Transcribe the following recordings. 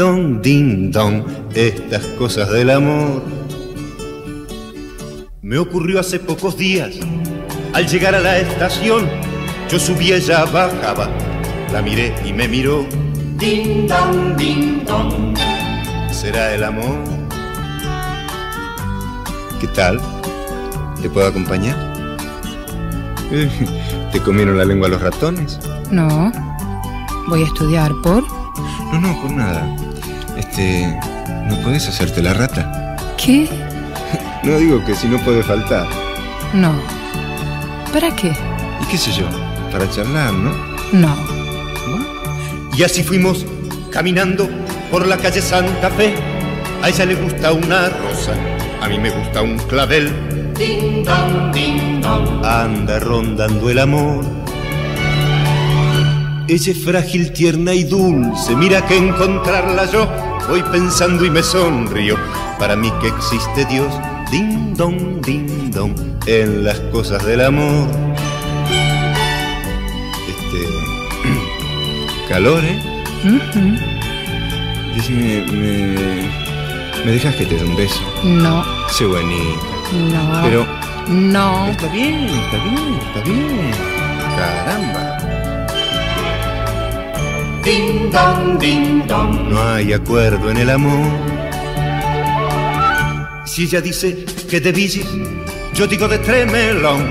Ding dong, ding dong, estas cosas del amor. Me ocurrió hace pocos días, al llegar a la estación, yo subí, ella bajaba, la miré y me miró. Ding dong, ding dong. ¿Será el amor? ¿Qué tal? ¿Te puedo acompañar? ¿Te comieron la lengua los ratones? No. Voy a estudiar por. No, no, por nada. Este. ¿No puedes hacerte la rata? ¿Qué? No digo que si no puede faltar. No. ¿Para qué? ¿Y qué sé yo? Para charlar, ¿no? No. Y así fuimos caminando por la calle Santa Fe. A ella le gusta una rosa, a mí me gusta un clavel. Ding dong, ding dong. Anda rondando el amor. Ella es frágil, tierna y dulce. Mira que encontrarla yo voy pensando y me sonrío. Para mí que existe Dios, ding dong, ding dong, en las cosas del amor. Este. calor, ¿eh? Ujú. Decime, me, me dejas que te dé un beso. No. Sé bonita. No. Pero No. está bien, está bien, está bien. Caramba. Ding dong, ding dong. No hay acuerdo en el amor. Si ella dice que de Gees, yo digo de Tremelón.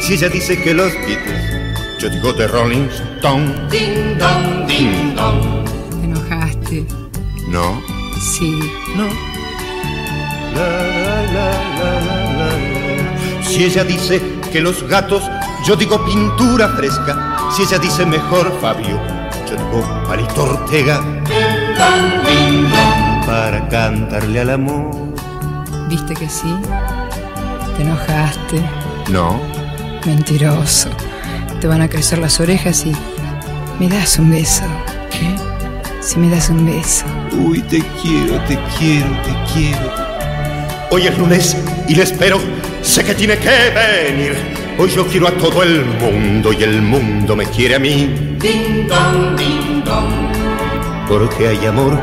Si ella dice que los Beatles, yo digo de Rolling Stone. Ding dong, ding dong. Te enojaste. No, Sí. no. La, la, la, la, la, la. Si ella dice que los gatos, yo digo pintura fresca. Si ella dice mejor Fabio, Palito Ortega. Para cantarle al amor. ¿Viste que sí? Te enojaste. No, Mentiroso. Te van a crecer las orejas y. ¿Me das un beso? ¿qué? Si me das un beso. Uy, te quiero, te quiero, te quiero. Hoy es lunes y le espero. Sé que tiene que venir. Hoy yo quiero a todo el mundo y el mundo me quiere a mí. Ding dong, ding dong. Porque hay amor.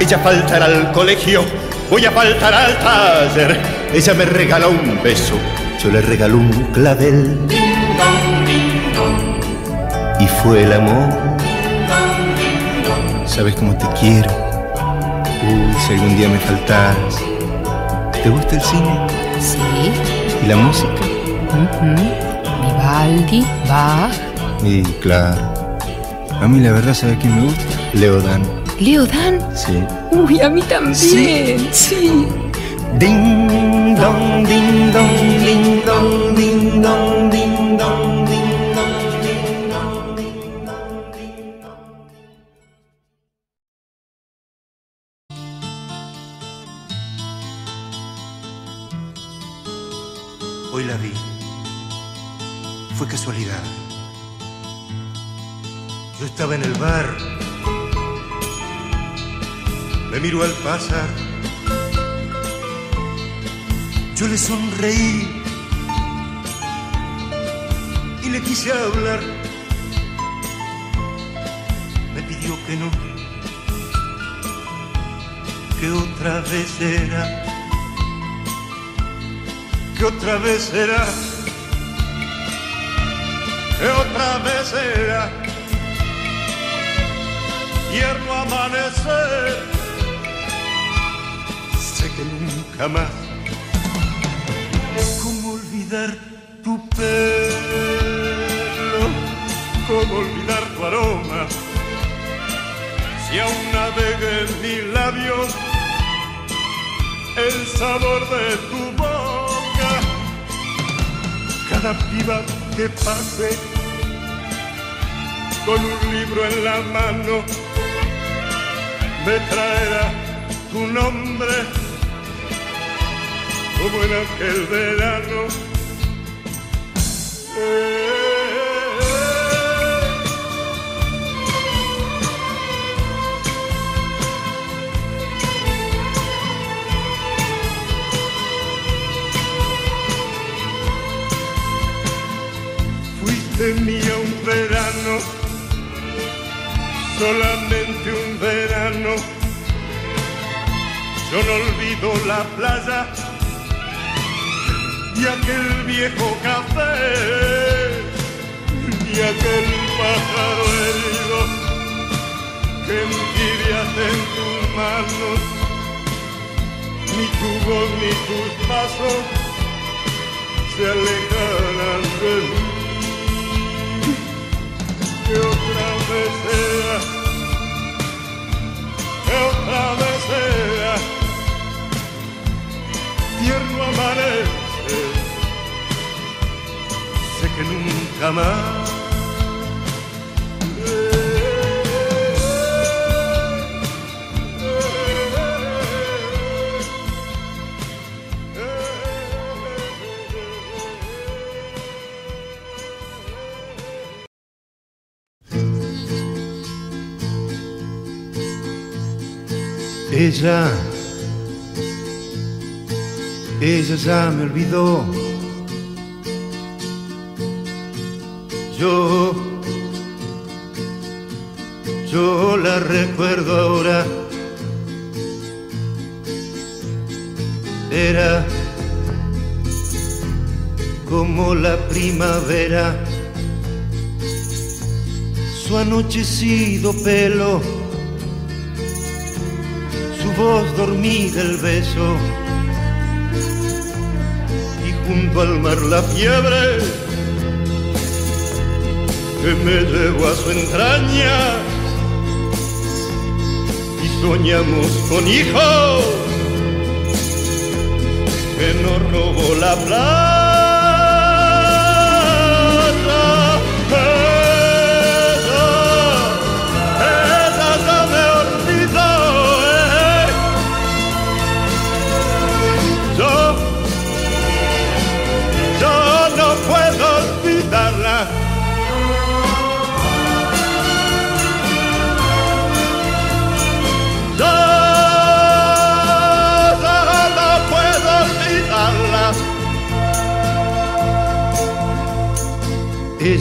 Ella faltará al colegio. Voy a faltar al taller. Ella me regala un beso. Yo le regalo un clavel. Ding dong, ding dong. Y fue el amor. Ding dong, ding dong. Sabes cómo te quiero. Uy, si algún día me faltas. ¿Te gusta el cine? Sí. ¿Y la música? Ujú. Vivaldi, Bach. Y claro. A mí la verdad, ¿sabes quién me gusta? Leodan. Leo Dan. Sí. Uy, a mí también. Sí. Ding dong, ding dong, ding dong, ding dong, al pasar. Yo le sonreí y le quise hablar. Me pidió que no, que otra vez era, que otra vez era, que otra vez era. Tierno amanecer, que nunca más ¿Cómo olvidar tu pelo? ¿Cómo olvidar tu aroma? Si aún navega en mis labios el sabor de tu boca. Cada piba que pase con un libro en la mano me traerá tu nombre como en aquel verano. Fuiste mía un verano, solamente un verano. Yo no olvido la playa y aquel viejo café y aquel pájaro herido que envidias en tus manos. Ni tu voz ni tus pasos se alejarán de mí. Que otra vez sea, que otra vez sea, tierno amanece, sé que nunca más. Ella, ella ya me olvidó. Yo, yo la recuerdo ahora. Era como la primavera, su anochecido pelo su voz dormida el beso junto al mar la fiebre que me llevó a su entraña y soñamos con hijos que nos robó la plata.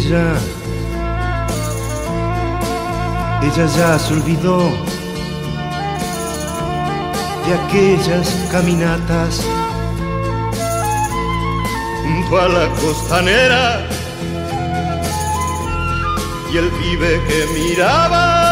Ella, ella ya se olvidó de aquellas caminatas junto a la costanera y el pibe que miraba.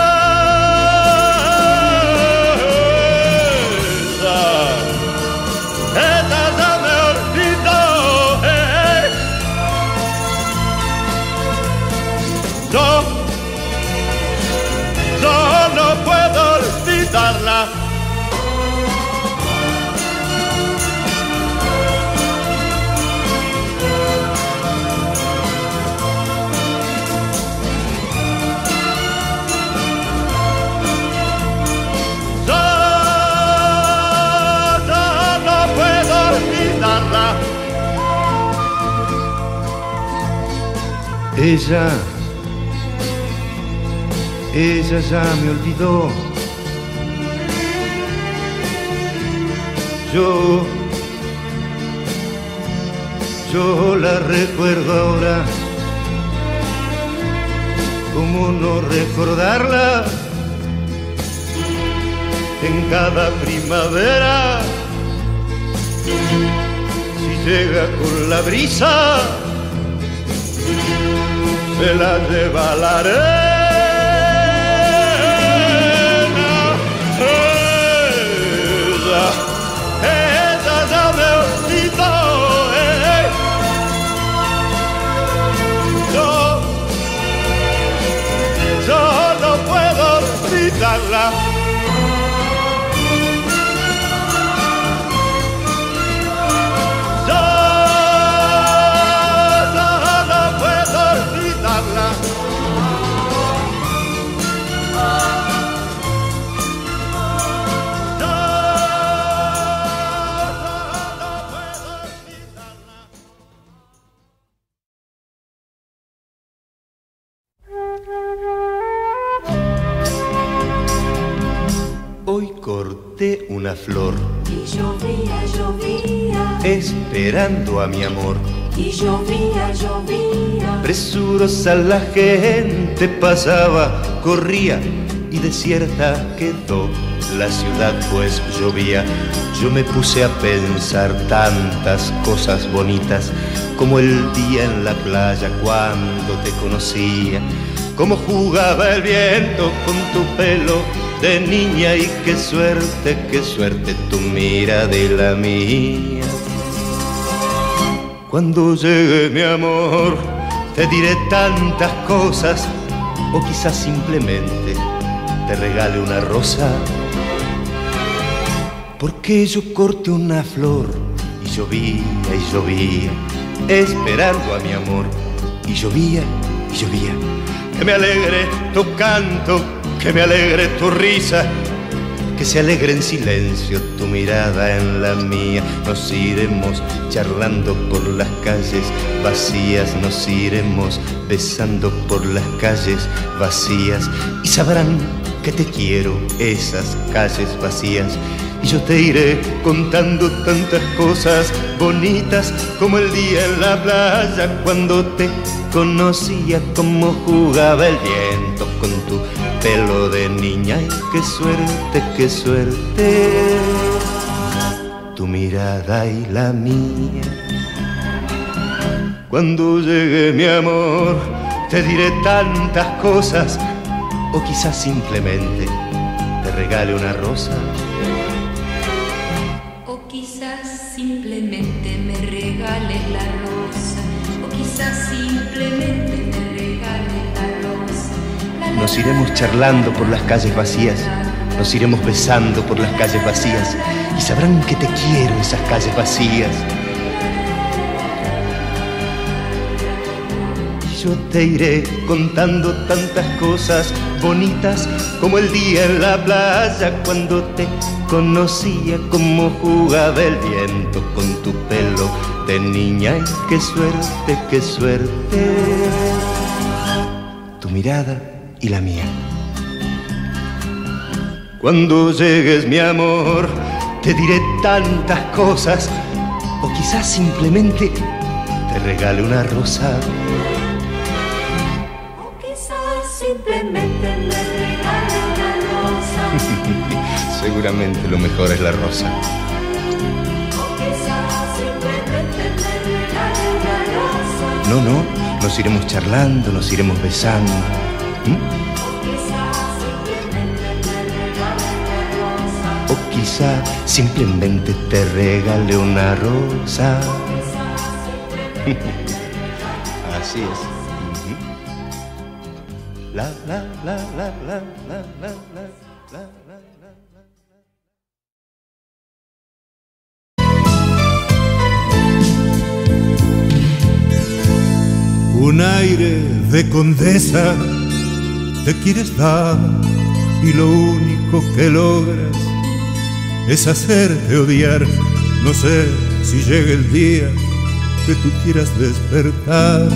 Ella, ella ya me olvidó. Yo, yo la recuerdo ahora. ¿Cómo no recordarla? en cada primavera. Si llega con la brisa, se la lleva la arena. Ella, ella ya me olvidó. eh. Yo, yo no puedo olvidarla. Corté una flor Y llovía, llovía, esperando a mi amor. y llovía, llovía, Presurosa la gente pasaba, corría y desierta quedó la ciudad pues llovía. Yo me puse a pensar tantas cosas bonitas como el día en la playa cuando te conocía, como jugaba el viento con tu pelo de niña y qué suerte, qué suerte tu mira de la mía. Cuando llegue mi amor, te diré tantas cosas o quizás simplemente te regale una rosa. Porque yo corté una flor y llovía y llovía, esperando a mi amor. Y llovía y llovía. Que me alegre tu canto, que me alegre tu risa, que se alegre en silencio tu mirada en la mía. Nos iremos charlando por las calles vacías, nos iremos besando por las calles vacías y sabrán que te quiero esas calles vacías. Y yo te iré contando tantas cosas bonitas como el día en la playa cuando te conocía, como jugaba el viento con tu pelo de niña. Y qué suerte, qué suerte, tu mirada y la mía. Cuando llegue mi amor, te diré tantas cosas, o quizás simplemente te regale una rosa. Nos iremos charlando por las calles vacías, nos iremos besando por las calles vacías y sabrán que te quiero esas calles vacías. Y yo te iré contando tantas cosas bonitas como el día en la playa cuando te conocía, como jugaba el viento con tu pelo de niña. Y qué suerte, qué suerte, tu mirada y la mía. Cuando llegues mi amor, te diré tantas cosas, o quizás simplemente te regale una rosa. O quizás simplemente me regale una rosa. Seguramente lo mejor es la rosa. O quizás simplemente me regale una rosa. No, no, nos iremos charlando, nos iremos besando. ¿Mm? O quizás simplemente me regale una rosa. O quizá simplemente te regale una rosa. Así es. Ujú. La, la, la, la, la, la, la, la, la, la, la. Un aire de condesa te quieres dar y lo único que logras es hacerte odiar. No sé si llega el día que tú quieras despertar.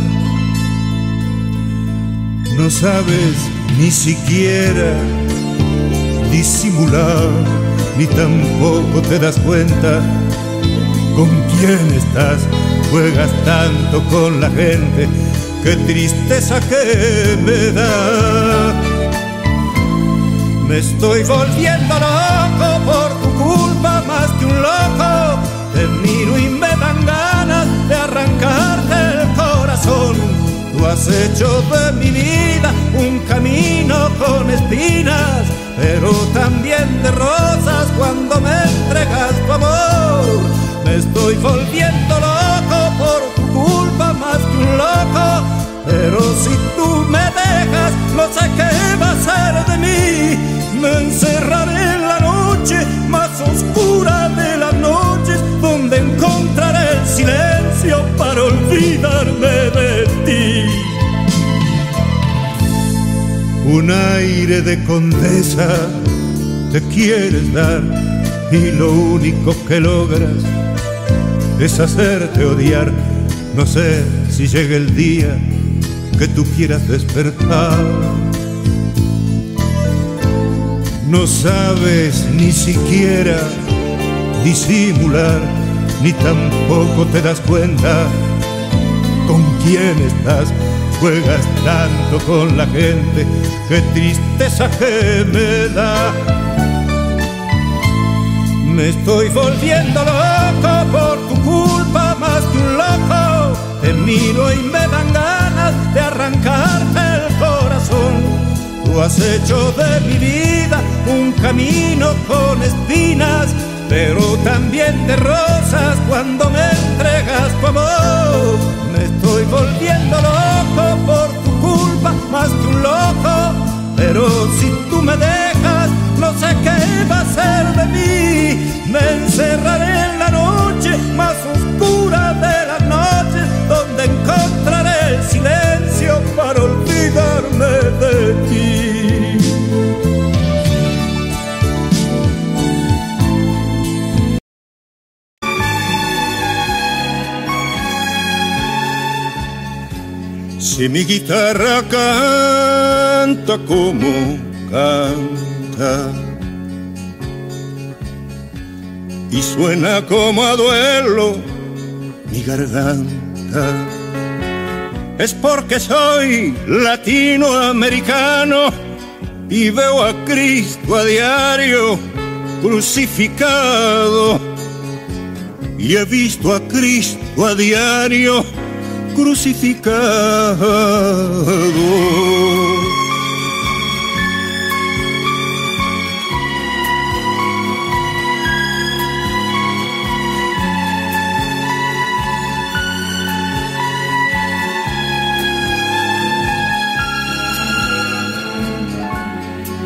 No sabes ni siquiera disimular, ni tampoco te das cuenta con quién estás. Juegas tanto con la gente, qué tristeza que me da. Me estoy volviendo loco por tu culpa más que un loco. Te miro y me dan ganas de arrancarte el corazón. Tú has hecho de mi vida un camino con espinas, pero también de rosas cuando me entregas tu amor. Me estoy volviendo loco Pero si tú me dejas, no sé qué va a ser de mí. Me encerraré en la noche más oscura de las noches, donde encontraré el silencio para olvidarme de ti. Un aire de condesa te quieres dar y lo único que logras es hacerte odiar. No sé si llega el día que tú quieras despertar. No sabes ni siquiera disimular, ni tampoco te das cuenta con quién estás. Juegas tanto con la gente, qué tristeza que me da. Me estoy volviendo loco por tu culpa más que un loco. Te miro y me dan ganas de arrancarte el corazón. Tú has hecho de mi vida un camino con espinas, pero también de rosas cuando me entregas tu amor. Me estoy volviendo loco por tu culpa más que un loco, pero si tú me dejas, no sé qué va a ser de mí. Me encerraré en la noche más oscura de las noches, donde encontraré el silencio Mi guitarra canta como canta. Y suena como a duelo mi garganta, es porque soy latinoamericano y veo a Cristo a diario crucificado. Y he visto a Cristo a diario crucificado.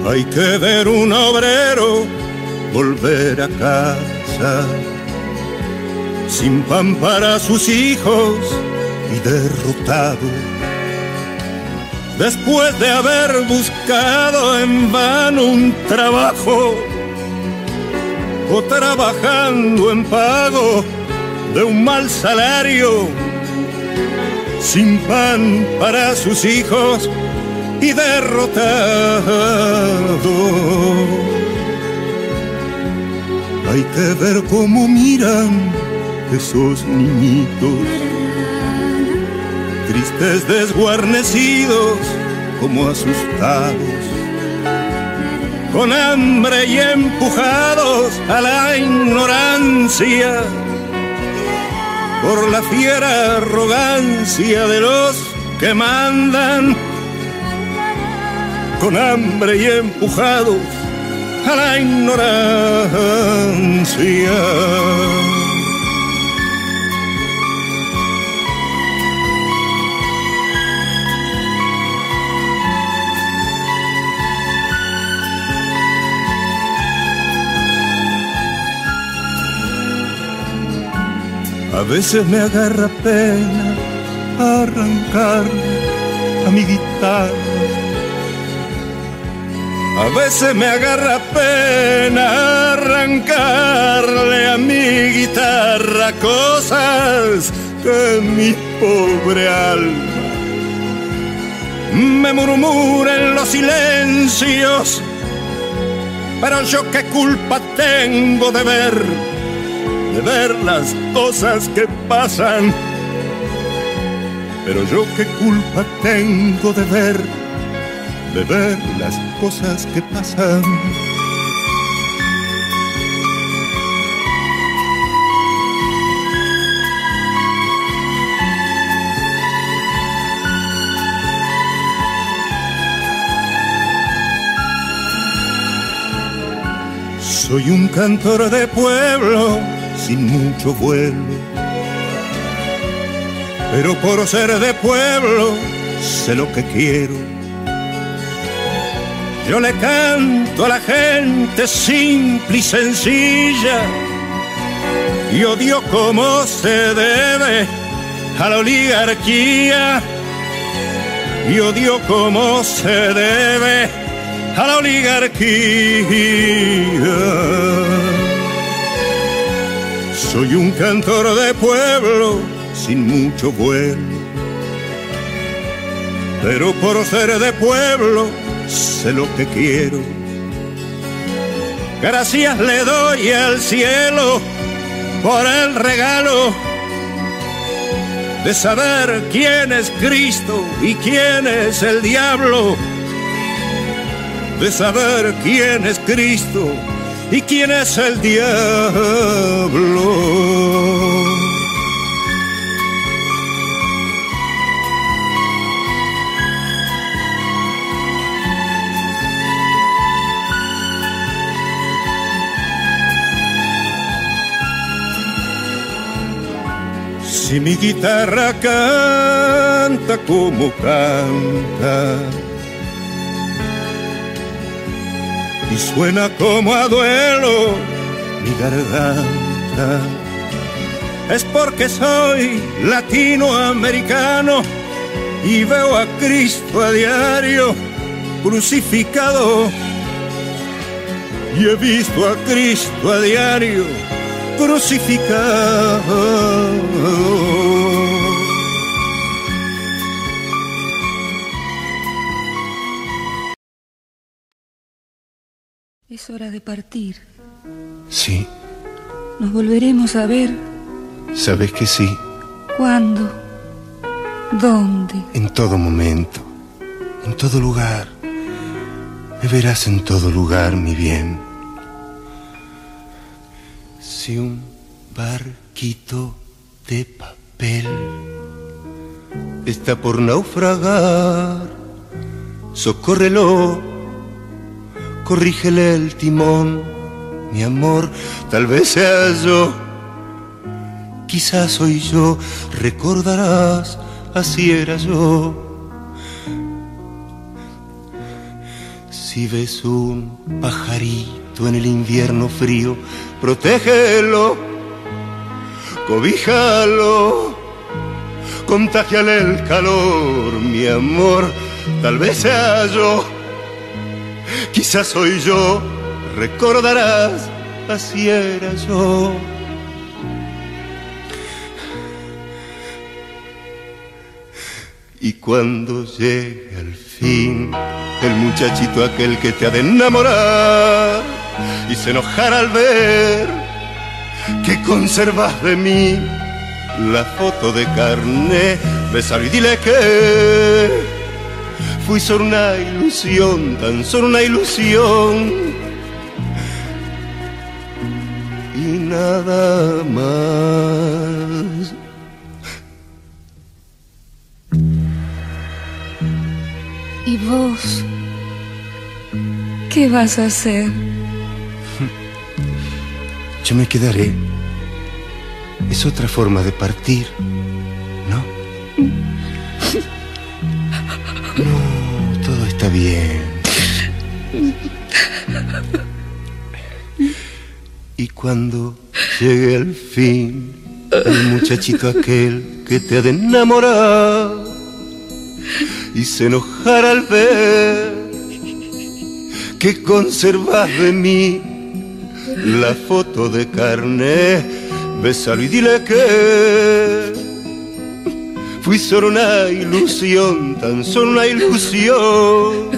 Hay que ver un obrero volver a casa sin pan para sus hijos y derrotado. Después de haber buscado en vano un trabajo o trabajando en pago de un mal salario, sin pan para sus hijos y derrotado. Hay que ver cómo miran esos niñitos desguarnecidos como asustados, con hambre y empujados a la ignorancia por la fiera arrogancia de los que mandan, con hambre y empujados a la ignorancia. A veces me agarra pena arrancar a mi guitarra. A veces me agarra pena arrancarle a mi guitarra cosas que mi pobre alma me murmura en los silencios. Pero yo qué culpa tengo de ver de ver las cosas que pasan. Pero yo qué culpa tengo de ver, de ver las cosas que pasan. Soy un cantor de pueblo sin mucho vuelo. Pero por ser de pueblo sé lo que quiero. Yo le canto a la gente simple y sencilla y odio como se debe a la oligarquía y odio como se debe a la oligarquía. Soy un cantor de pueblo sin mucho vuelo, pero por ser de pueblo sé lo que quiero. Gracias le doy al cielo por el regalo de saber quién es Cristo y quién es el diablo, de saber quién es Cristo y quién es el diablo. Si mi guitarra canta como canta y suena como a duelo mi garganta, es porque soy latinoamericano y veo a Cristo a diario crucificado y he visto a Cristo a diario crucificado. Es hora de partir. Sí, Nos volveremos a ver. sabes que sí, ¿Cuándo? ¿Dónde? en todo momento, en todo lugar. Me verás en todo lugar, mi bien. Si un barquito de papel está por naufragar, socórrelo, corrígele el timón, mi amor, tal vez sea yo, quizás soy yo, recordarás, así era yo. Si ves un pajarito en el invierno frío, protégelo, cobíjalo, contagiale el calor, mi amor, tal vez sea yo, quizás soy yo, recordarás, así era yo. Y cuando llegue al fin el muchachito aquel que te ha de enamorar y se enojará al ver que conservas de mí la foto de carne, besalo y dile que fui solo una ilusión, tan solo una ilusión y nada más. ¿Y vos? ¿Qué vas a hacer? Yo me quedaré. Es otra forma de partir, ¿no? No, está bien. Y cuando llegue el fin, el muchachito aquel que te ha de enamorar y se enojará al ver que conservas de mí la foto de carne, besalo y dile que fui solo una ilusión, tan solo una ilusión.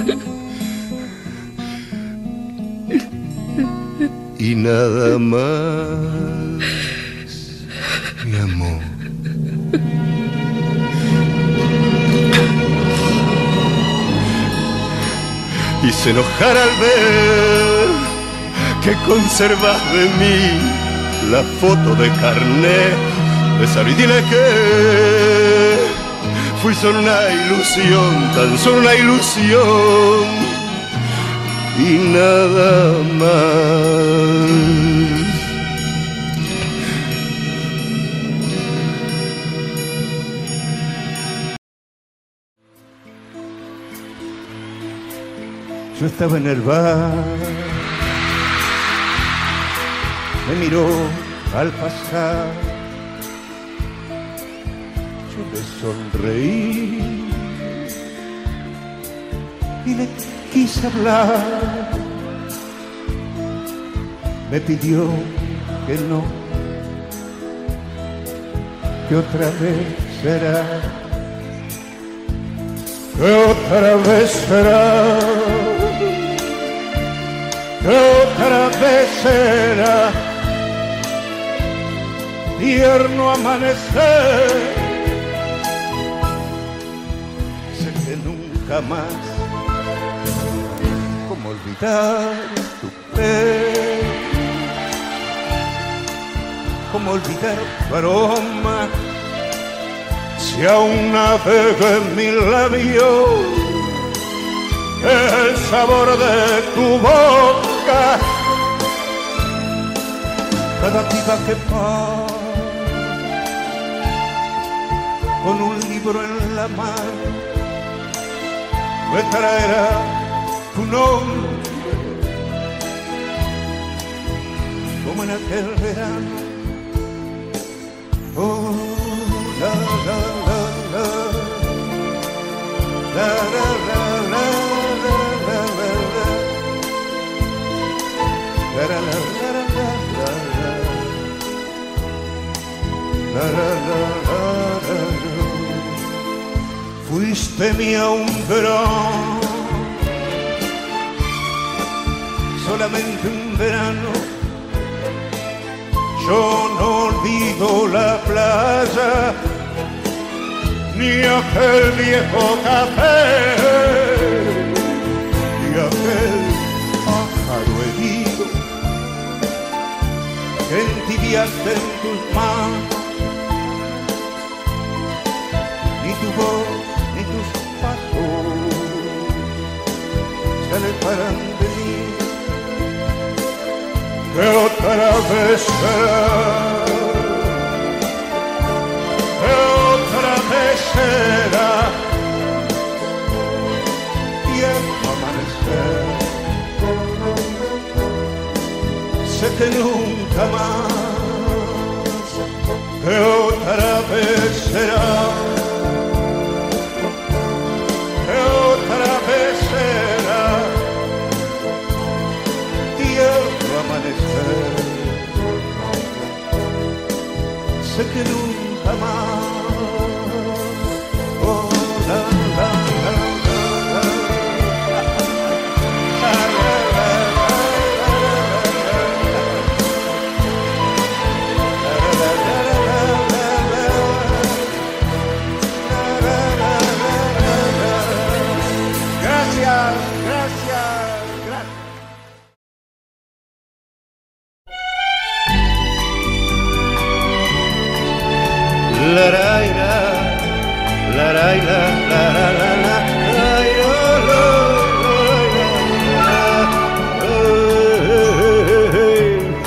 Y nada más, mi amor. Y se enojará al ver que conservas de mí la foto de carné. Besalo y dile que fui solo una ilusión, tan solo una ilusión y nada más. Yo estaba en el bar, me miró al pasar, sonreí y le quise hablar. Me pidió que no, que otra vez será, que otra vez será que otra vez será. Tierno amanecer nunca más. ¿Cómo olvidar tu pelo? ¿Cómo olvidar tu aroma? Si aún navego en mi labio el sabor de tu boca, cada piba que pasa con un libro en la mano me traerá tu nombre como en aquel verano oh la la la la la la la la la la la la la la la la la la Fuiste mi verano, solamente un verano. Yo no olvido la playa, ni aquel viejo café, ni aquel pájaro herido que entibiaste en tus manos se alejarán de mí. Que otra vez será, que otra vez será, el amanecer, sé que nunca más, que otra vez será. Look at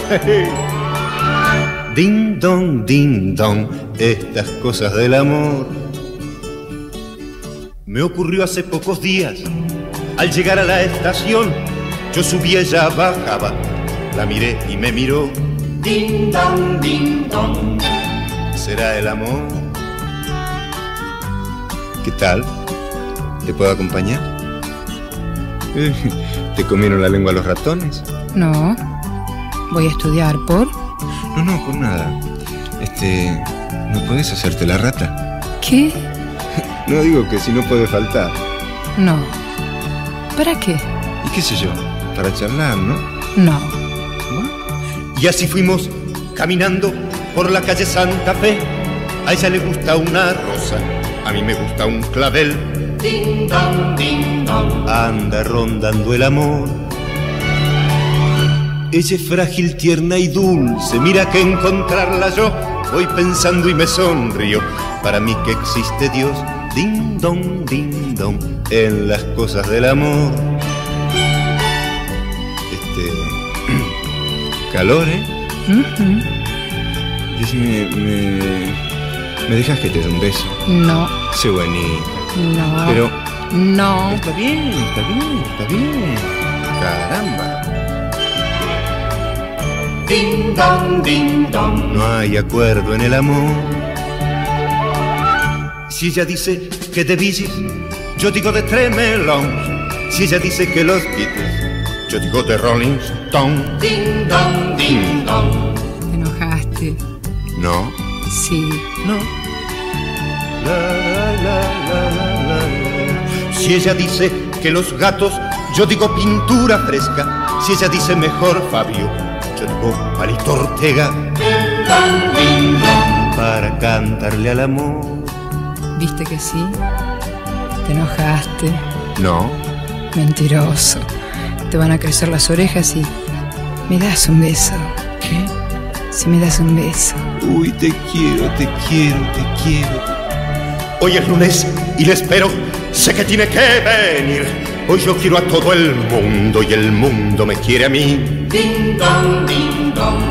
Ding dong, ding dong, estas cosas del amor. Me ocurrió hace pocos días, al llegar a la estación, yo subí, ella bajaba, la miré y me miró. Ding dong, ding dong. ¿Será el amor? ¿Qué tal? ¿Te puedo acompañar? ¿Te comieron la lengua los ratones? No. Voy a estudiar por. No, no, por nada. Este, ¿no puedes hacerte la rata? ¿Qué? No digo que si no puede faltar. No. ¿Para qué? ¿Y qué sé yo? Para charlar, ¿no? No. Y así fuimos caminando por la calle Santa Fe. A ella le gusta una rosa, a mí me gusta un clavel. Ding dong, ding dong. Anda rondando el amor. Ella es frágil, tierna y dulce. Mira que encontrarla yo voy pensando y me sonrío. Para mí que existe Dios, ding dong, ding dong, en las cosas del amor. Este. calor, ¿eh? Ujú. Decime, me, me dejas que te dé un beso. No. Sé bonito. No. Pero No. está bien, está bien, está bien. Caramba. Ding dong, ding dong. No hay acuerdo en el amor. Si ella dice que de Gees, yo digo de Tremelons. Si ella dice que los Beatles, yo digo de Rolling Stone. Ding dong, ding dong. Te enojaste. No, Sí. no. La, la, la, la, la, la. Si ella dice que los gatos, yo digo pintura fresca. Si ella dice mejor Fabio, Palito Ortega. Para cantarle al amor. ¿Viste que sí? Te enojaste. No. Mentiroso. Te van a crecer las orejas y me das un beso. ¿Qué? Si me das un beso. Uy, te quiero, te quiero, te quiero. Hoy es lunes y le espero. Sé que tiene que venir. Hoy yo quiero a todo el mundo y el mundo me quiere a mí. Ding dong, ding dong.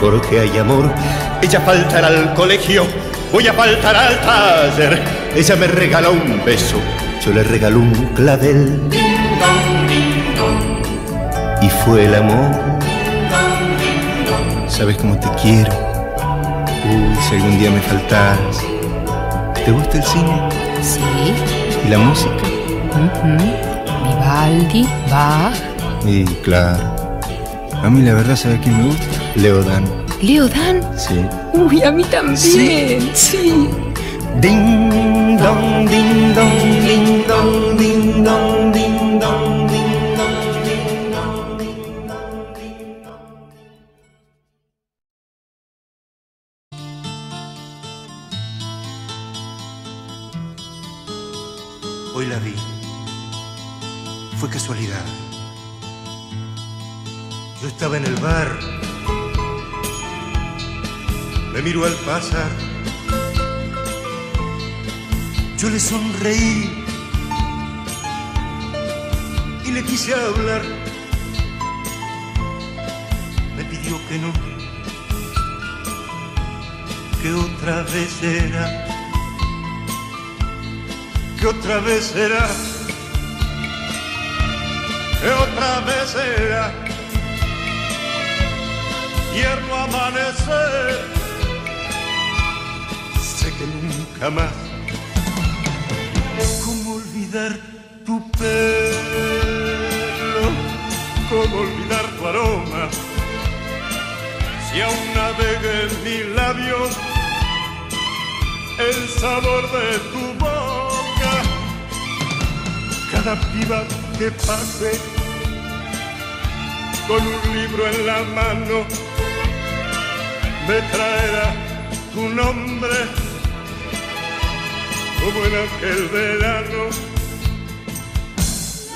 Porque hay amor. Ella faltará al colegio. Voy a faltar al taller. Ella me regala un beso. Yo le regalo un clavel. Ding dong, ding dong. Y fue el amor. Sabes cómo te quiero. Uy, si algún día me faltas. ¿Te gusta el cine? Sí. ¿Y la música? Vivaldi, Bach, Y claro. A mí la verdad, ¿sabe quién me gusta? Leo Dan. Sí. Uy, a mí también, sí. sí. Ding dong, ding dong, ding dong, ding dong, ding dong, ding Hoy la vi. Fue casualidad. Yo estaba en el bar. Me miró al pasar. Yo le sonreí y le quise hablar. Me pidió que no, que otra vez era, que otra vez era, que otra vez era. Tierno amanecer, sé que nunca más ¿Cómo olvidar tu pelo? ¿Cómo olvidar tu aroma? Si aún navega en mis labios el sabor de tu boca. Cada piba que pase con un libro en la mano me traerá tu nombre como en aquel verano.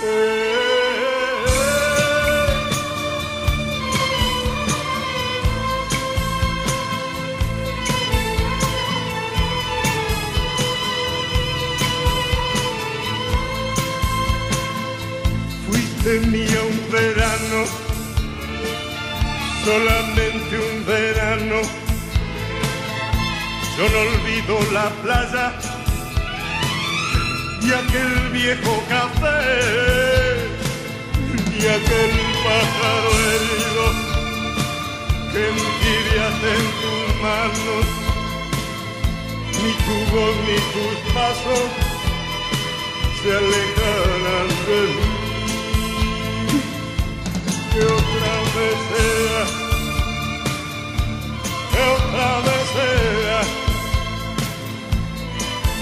Eh, Fuiste mía un verano, solamente un verano. Yo no olvido la playa y aquel viejo café y aquel pájaro herido que envidias en tus manos ni tu voz ni tus pasos se alejarán de mí que otra vez sea que otra vez sea.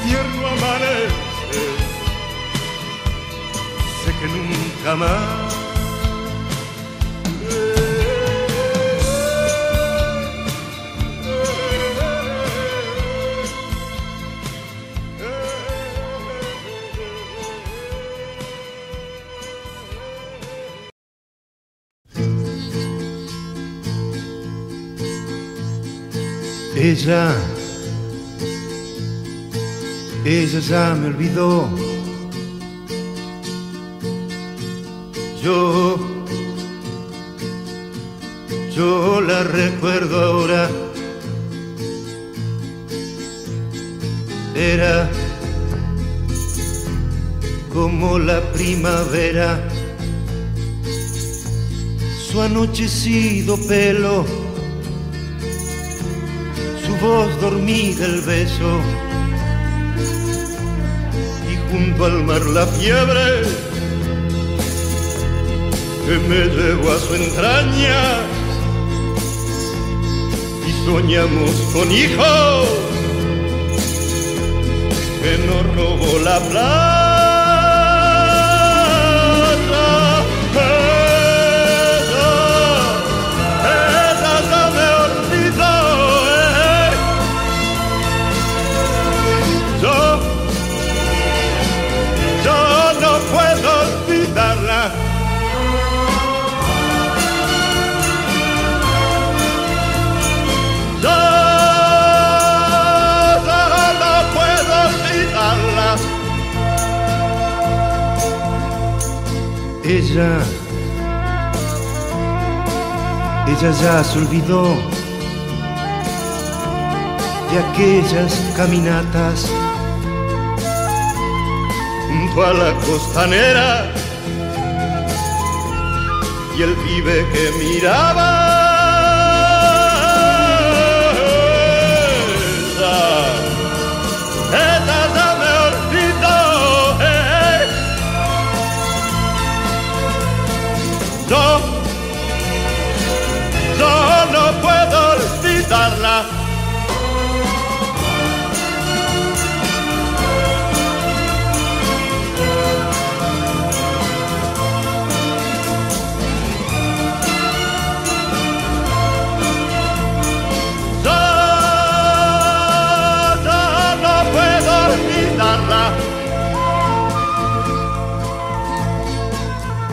Tierno amanece sé que nunca más Ella, ella ya me olvidó. Yo, yo la recuerdo ahora. Era como la primavera, su anochecido pelo voz dormida el beso y junto al mar la fiebre que me llevó a su entraña y soñamos con hijos que nos robó la plata. Ella, ella ya se olvidó de aquellas caminatas junto a la costanera y el pibe que miraba. Yo, yo no puedo olvidarla.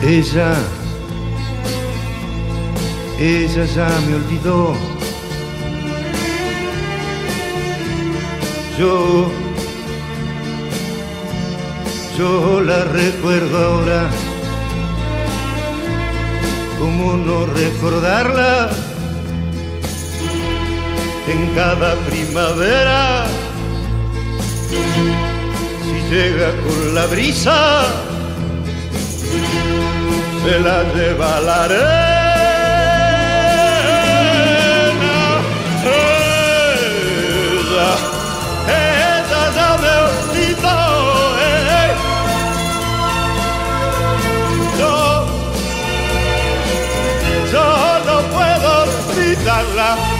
Ella, ella ya me olvidó. Yo, yo la recuerdo ahora. ¿Cómo no recordarla? En cada primavera, si llega con la brisa, se la lleva la. Olvidarla. Yo,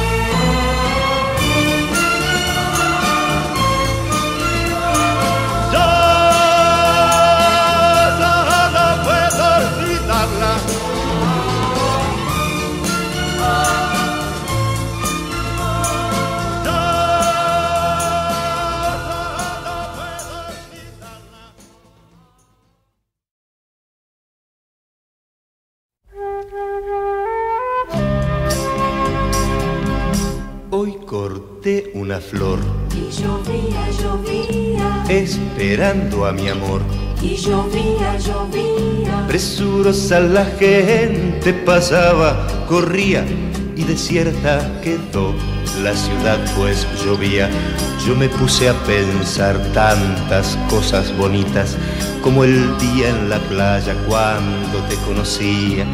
una flor Y llovía, llovía, esperando a mi amor. y llovía, llovía. Presurosa la gente pasaba, corría y desierta quedó la ciudad pues llovía. Yo me puse a pensar tantas cosas bonitas como el día en la playa cuando te conocía,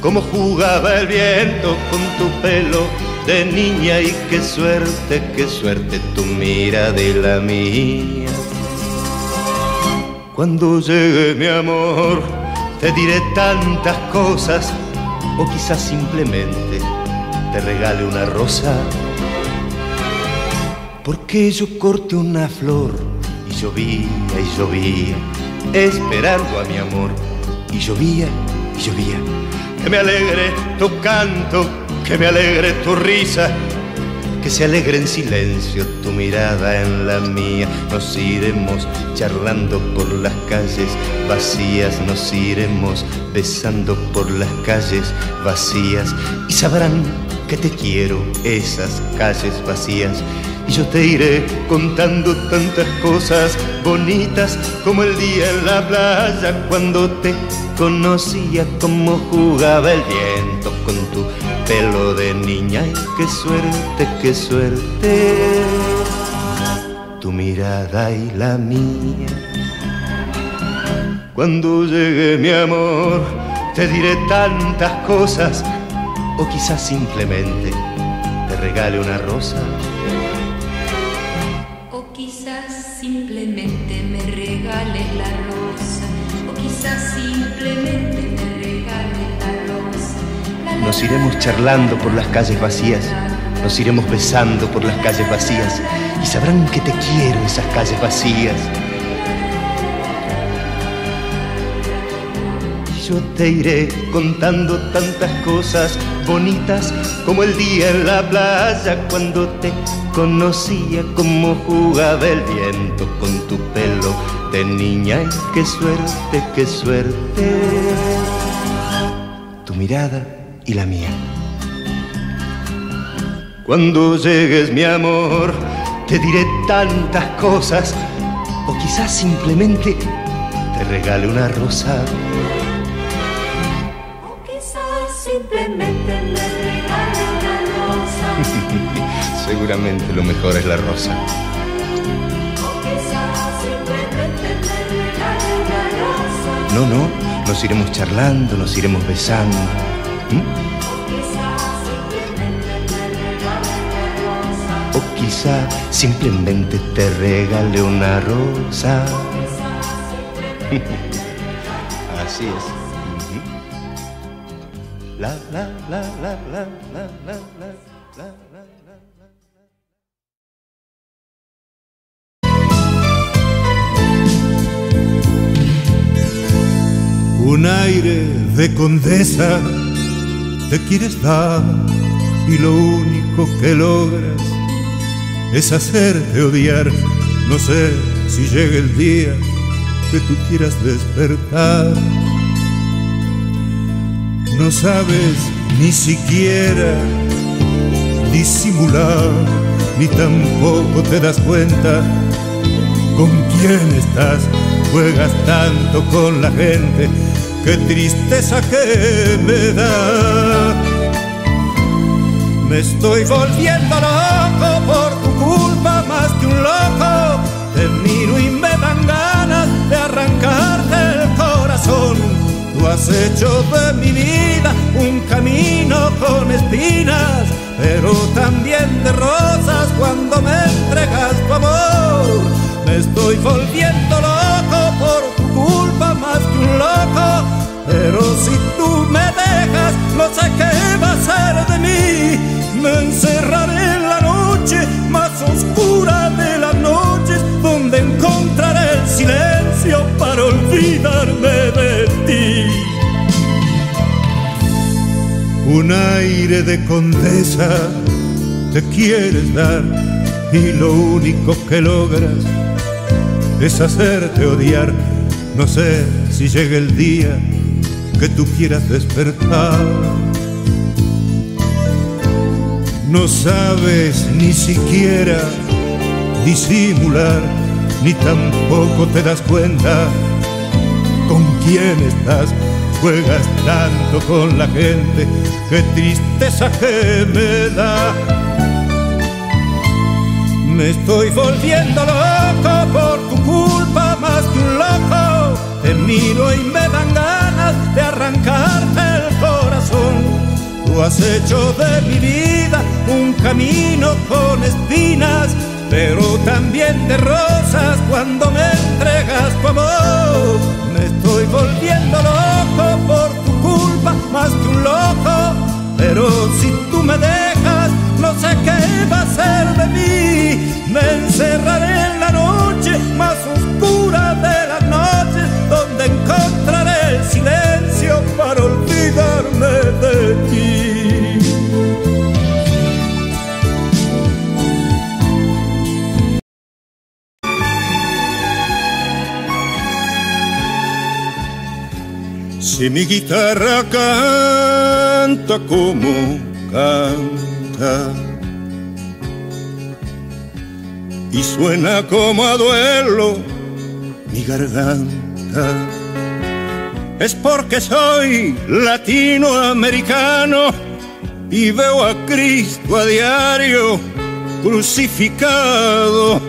como jugaba el viento con tu pelo de niña y qué suerte, qué suerte tu mira de la mía. Cuando llegue mi amor, te diré tantas cosas, o quizás simplemente te regale una rosa. Porque yo corté una flor y llovía y llovía, esperando a mi amor, y llovía y llovía. Que me alegre tu canto, que me alegre tu risa, que se alegre en silencio tu mirada en la mía. Nos iremos charlando por las calles vacías, nos iremos besando por las calles vacías y sabrán que te quiero esas calles vacías. Y yo te iré contando tantas cosas bonitas como el día en la playa cuando te conocía, como jugaba el viento con tu pelo de niña. Y qué suerte, qué suerte, tu mirada y la mía. Cuando llegue mi amor, te diré tantas cosas, o quizás simplemente te regale una rosa. Simplemente me regales la rosa. O quizás simplemente me regales la rosa. Nos iremos charlando por las calles vacías, nos iremos besando por las calles vacías y sabrán que te quiero esas calles vacías. Y yo te iré contando tantas cosas bonitas como el día en la playa cuando te conocía, como jugaba el viento con tu pelo de niña. Y qué suerte, qué suerte tu mirada y la mía. Cuando llegues mi amor, te diré tantas cosas, o quizás simplemente te regale una rosa. seguramente lo mejor es la rosa. No, no, nos iremos charlando, nos iremos besando. ¿Mm? O quizá simplemente te regale una rosa. Así es. La, la, la, la, la, la, la. Un aire de condesa te quieres dar y lo único que logras es hacerte odiar. No sé si llega el día que tú quieras despertar. No sabes ni siquiera disimular, ni tampoco te das cuenta con quién estás. Juegas tanto con la gente, qué tristeza que me da. Me estoy volviendo loco por tu culpa más que un loco. Te miro y me dan ganas de arrancarte el corazón. Tú has hecho de mi vida un camino con espinas, pero también de rosas cuando me entregas tu amor. Me estoy volviendo loco por tu culpa más que un loco. Pero si tú me dejas, no sé qué va a ser de mí. Me encerraré en la noche más oscura de las noches, donde encontraré el silencio para olvidarme de ti. Un aire de condesa te quieres dar y lo único que logras es hacerte odiar. No sé si llega el día que tú quieras despertar. No sabes ni siquiera disimular, ni tampoco te das cuenta con quién estás. Juegas tanto con la gente, qué tristeza que me da. Me estoy volviendo loco Te miro y me dan ganas de arrancarte el corazón. Tú has hecho de mi vida un camino con espinas, pero también de rosas cuando me entregas tu amor. Me estoy volviendo loco por tu culpa más que un loco, pero si tú me dejas, no sé qué va a ser de mí. Me encerraré en la noche más oscura de Si mi guitarra canta como canta y suena como a duelo mi garganta, es porque soy latinoamericano y veo a Cristo a diario crucificado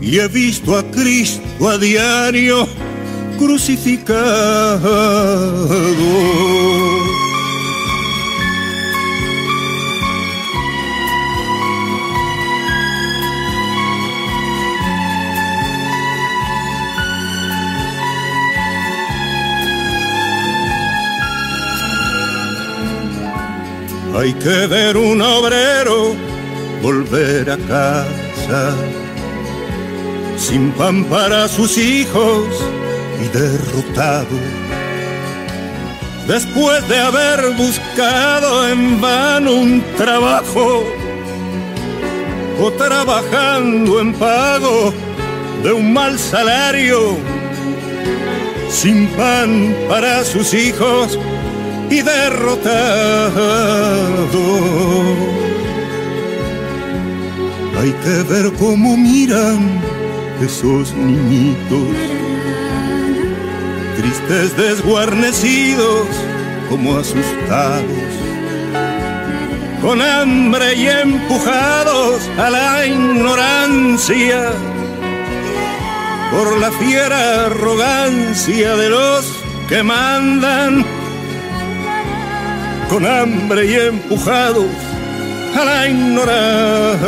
y he visto a Cristo a diario crucificado. Hay que ver un obrero volver a casa sin pan para sus hijos y derrotado. Después de haber buscado en vano un trabajo o trabajando en pago de un mal salario, sin pan para sus hijos y derrotado. Hay que ver cómo miran esos niñitos tristes desguarnecidos como asustados, con hambre y empujados a la ignorancia por la fiera arrogancia de los que mandan, con hambre y empujados a la ignorancia.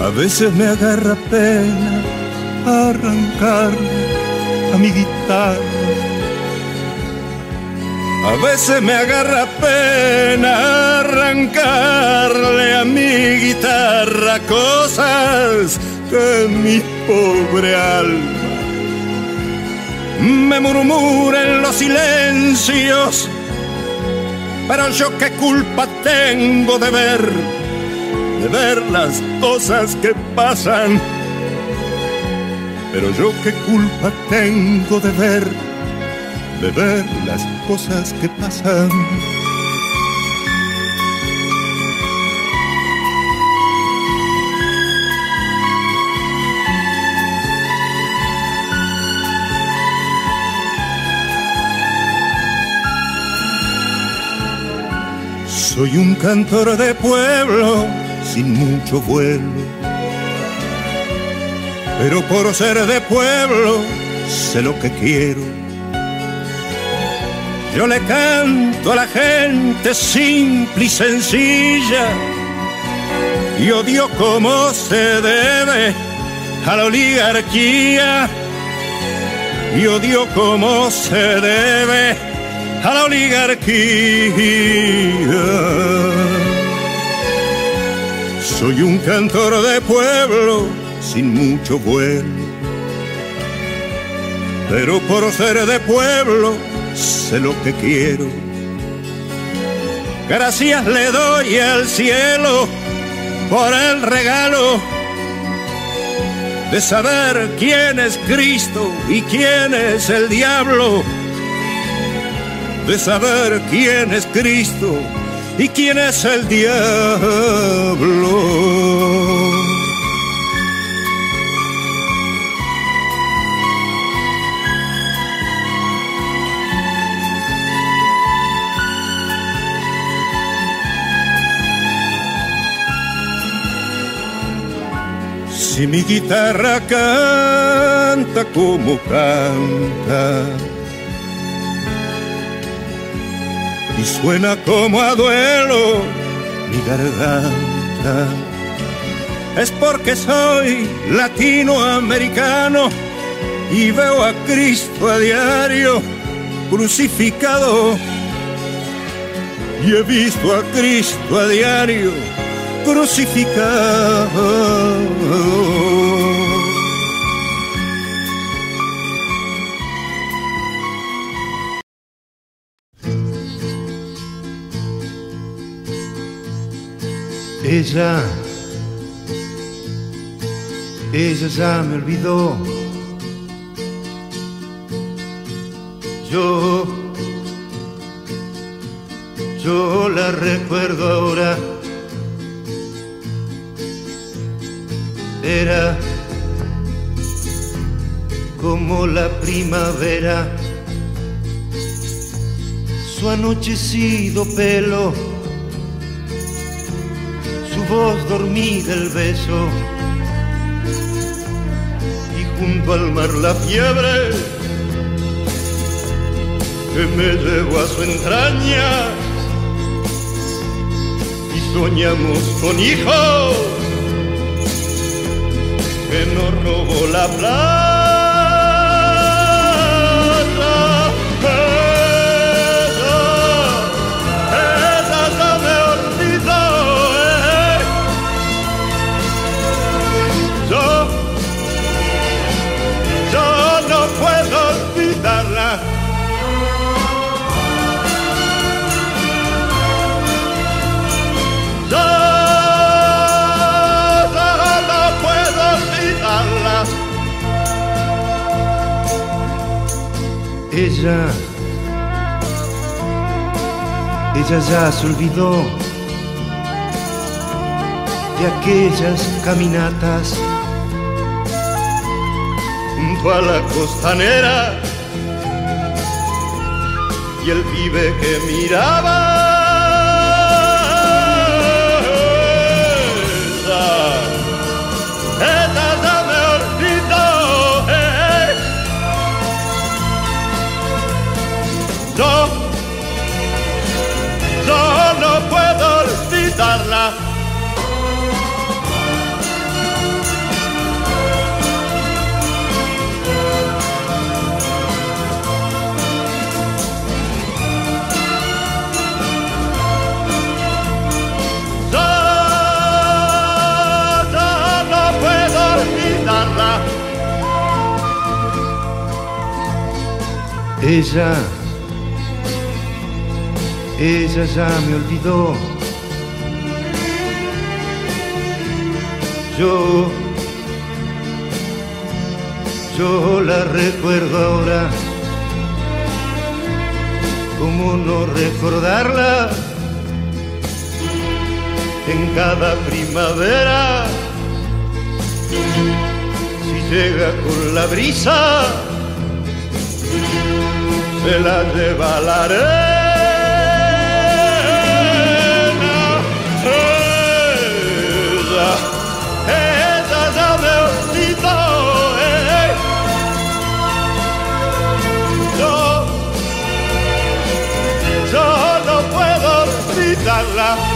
A veces me agarra pena arrancar a mi guitarra. A veces me agarra pena arrancarle a mi guitarra cosas que mi pobre alma me murmura en los silencios. Pero yo qué culpa tengo de ver de ver las cosas que pasan. Pero yo qué culpa tengo de ver, de ver las cosas que pasan. Soy un cantor de pueblo sin mucho vuelo. Pero por ser de pueblo sé lo que quiero. Yo le canto a la gente simple y sencilla. Y odio como se debe a la oligarquía. Y odio como se debe a la oligarquía. Soy un cantor de pueblo sin mucho vuelo, pero por ser de pueblo sé lo que quiero. Gracias le doy al cielo por el regalo de saber quién es Cristo y quién es el diablo. De saber quién es Cristo ¿Y quién es el diablo? Si mi guitarra canta como canta, y suena como a duelo mi garganta. Es porque soy latinoamericano y veo a Cristo a diario crucificado. Y he visto a Cristo a diario crucificado. Ella, ella ya me olvidó. Yo, yo la recuerdo ahora. Como la primavera, su anochecido pelo voz dormida el beso. Y junto al mar la fiebre que me llevó a su entraña. Y soñamos con hijos que nos robó la plata. Ella, ella ya se olvidó de aquellas caminatas junto a la costanera y el pibe que miraba. Olvidarla. Yo. Ella, ella ya me olvidó. Yo, yo la recuerdo ahora. ¿Cómo no recordarla? En cada primavera, si llega con la brisa, se la lleva arena. Yo, yo no puedo olvidarla.